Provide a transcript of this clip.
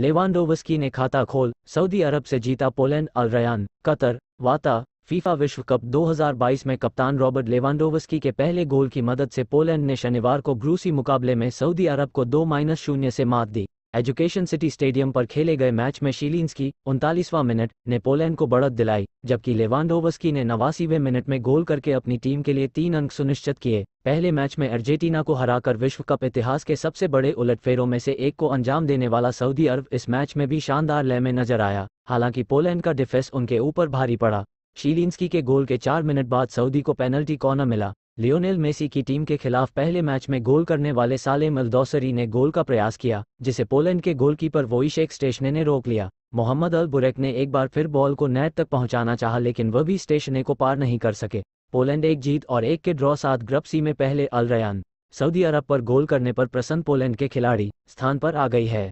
Lewandowski ने खाता खोल, सऊदी अरब से जीता पोलैंड, अल रयान, कतर, वाता, फीफा विश्व कप 2022 में कप्तान रॉबर्ट लेवांडोवस्की के पहले गोल की मदद से पोलैंड ने शनिवार को ग्रूसी मुकाबले में सऊदी अरब को दो माइनस शून्य से मात दी। एजुकेशन सिटी स्टेडियम पर खेले गए मैच में शीलिंसकी उनतालीसवां मिनट ने पोलैंड को बढ़त दिलाई, जबकि लेवांडोवस्की ने नवासीवें मिनट में गोल करके अपनी टीम के लिए तीन अंक सुनिश्चित किए। पहले मैच में अर्जेंटीना को हराकर विश्व कप इतिहास के सबसे बड़े उलटफेरों में से एक को अंजाम देने वाला सऊदी अरब इस मैच में भी शानदार लय में नज़र आया। हालाँकि पोलैंड का डिफेंस उनके ऊपर भारी पड़ा। शीलिंसकी के गोल के चार मिनट बाद सऊदी को पेनल्टी कॉर्नर मिला। लियोनेल मेसी की टीम के खिलाफ पहले मैच में गोल करने वाले साले मलदौसरी ने गोल का प्रयास किया, जिसे पोलैंड के गोलकीपर वोइशेक स्टेशने ने रोक लिया। मोहम्मद अल बुरेक ने एक बार फिर बॉल को नेट तक पहुंचाना चाहा, लेकिन वह भी स्टेशने को पार नहीं कर सके। पोलैंड एक जीत और एक के ड्रॉ साथ ग्रप सी में पहले अल रयान सऊदी अरब पर गोल करने पर प्रसन्न पोलैंड के खिलाड़ी स्थान पर आ गई है।